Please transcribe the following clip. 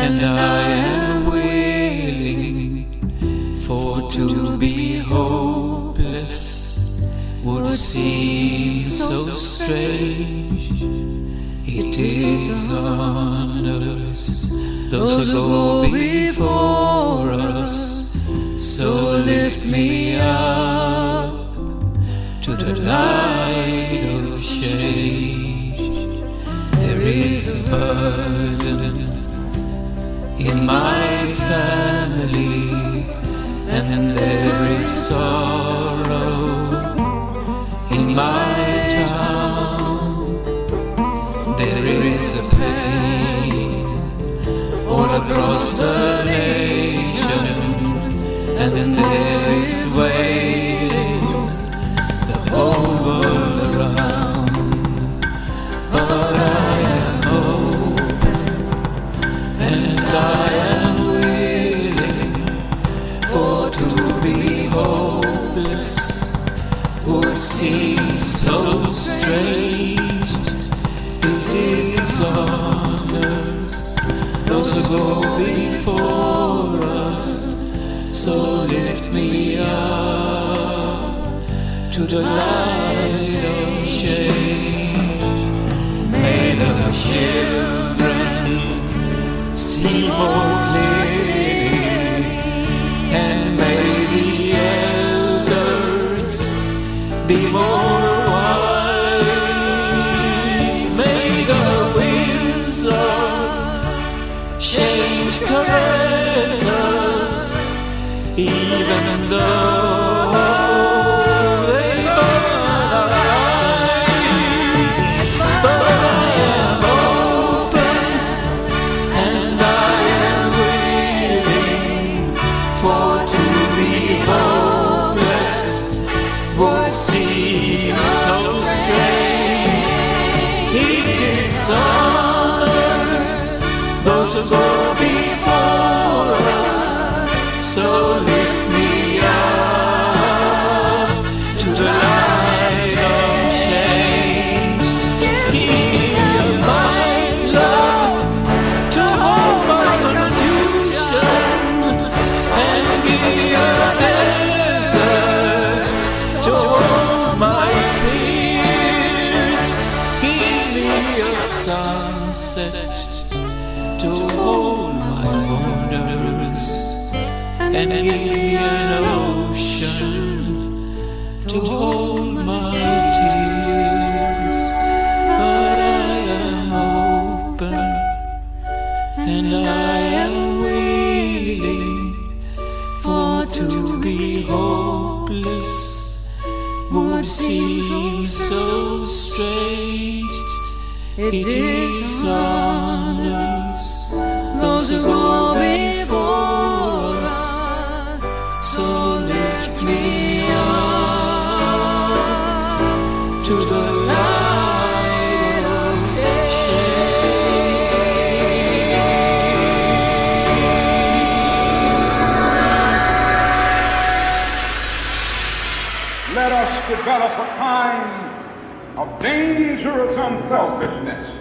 and I am willing for to be hopeless would seem so strange. It is on us, those who go before us. So lift me up to the light of change. There is a burden in my family, and there is sorrow in my town. There is a pain all across the nation, and there is waiting would seem so strange. It is on us, those who go before us. So lift me up to the light of change. May the children see more change caress us, even though and give me an ocean to hold my tears. But I am open and I am willing for to be hopeless would seem so strange. It is on us, those who develop a kind of dangerous unselfishness